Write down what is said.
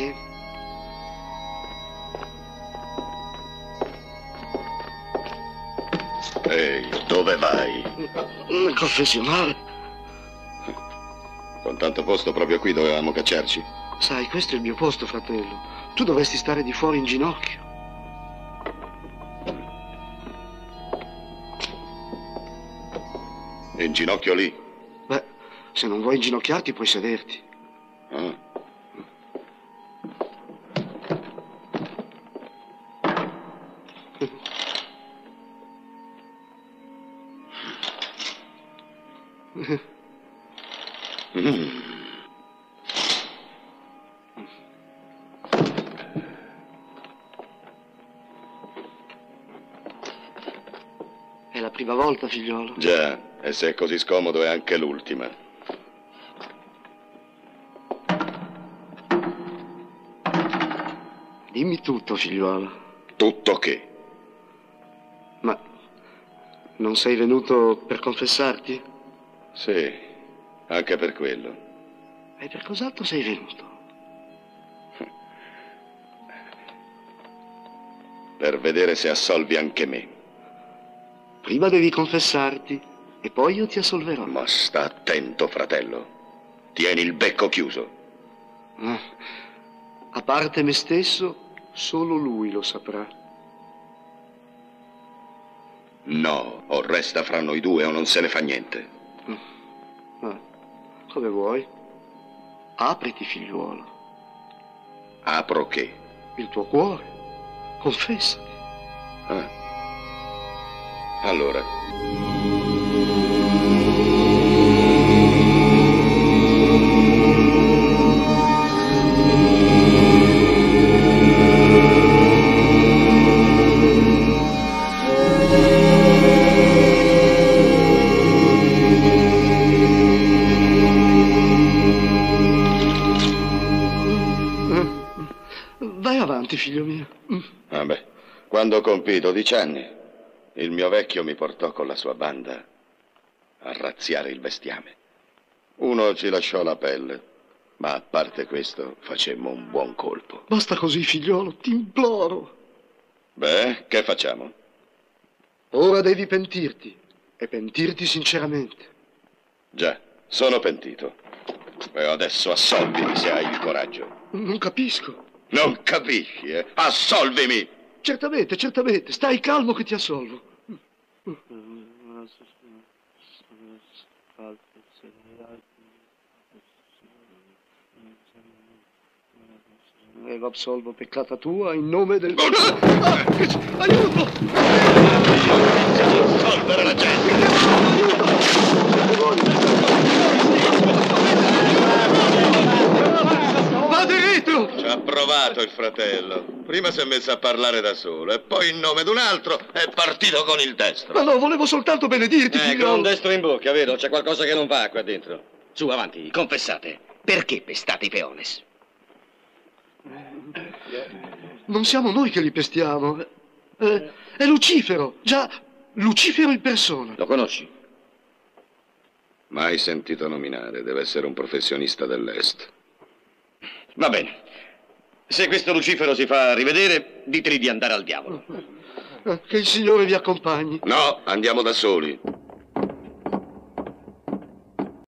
Vieni. Ehi, dove vai? Nel confessionale. Con tanto posto proprio qui dovevamo cacciarci. Sai, questo è il mio posto, fratello. Tu dovresti stare di fuori in ginocchio. In ginocchio lì. Beh, se non vuoi inginocchiarti puoi sederti. Ah. Mm. È la prima volta, figliolo. Già, e se è così scomodo è anche l'ultima. Dimmi tutto, figliuolo. Tutto che? Ma non sei venuto per confessarti? Sì, anche per quello. E per cos'altro sei venuto? Per vedere se assolvi anche me. Prima devi confessarti e poi io ti assolverò. Ma sta attento, fratello. Tieni il becco chiuso. Eh, A parte me stesso, solo lui lo saprà. No, o resta fra noi due o non se ne fa niente. Come vuoi. Apriti, figliuolo. Apro che? Il tuo cuore. Confessati. Ah. Allora, avanti, figlio mio. Mm. vabbè, quando compì 12 anni, il mio vecchio mi portò con la sua banda a razziare il bestiame. Uno ci lasciò la pelle, ma a parte questo facemmo un buon colpo. Basta così, figliolo, ti imploro. Beh, che facciamo? Ora devi pentirti. E pentirti sinceramente. Già, sono pentito. E adesso assolvimi se hai il coraggio. Non capisco. Non capisci, eh? Assolvimi! Certamente, certamente. Stai calmo che ti assolvo. E lo absolvo peccata tua in nome del... Ah, che c- aiuto! Assolvere la gente! Vado provato il fratello. Prima si è messo a parlare da solo e poi in nome di un altro è partito con il destro. Ma no, volevo soltanto benedirti, Eh, con figliolo. un destro in bocca, vedo? C'è qualcosa che non va qua dentro. Su, avanti, confessate. Perché pestate i peones? Non siamo noi che li pestiamo. Eh, è Lucifero. Già, Lucifero in persona. Lo conosci? Mai sentito nominare, deve essere un professionista dell'Est. Va bene. Se questo Lucifero si fa rivedere, diteli di andare al diavolo. Che il Signore vi accompagni. No, andiamo da soli.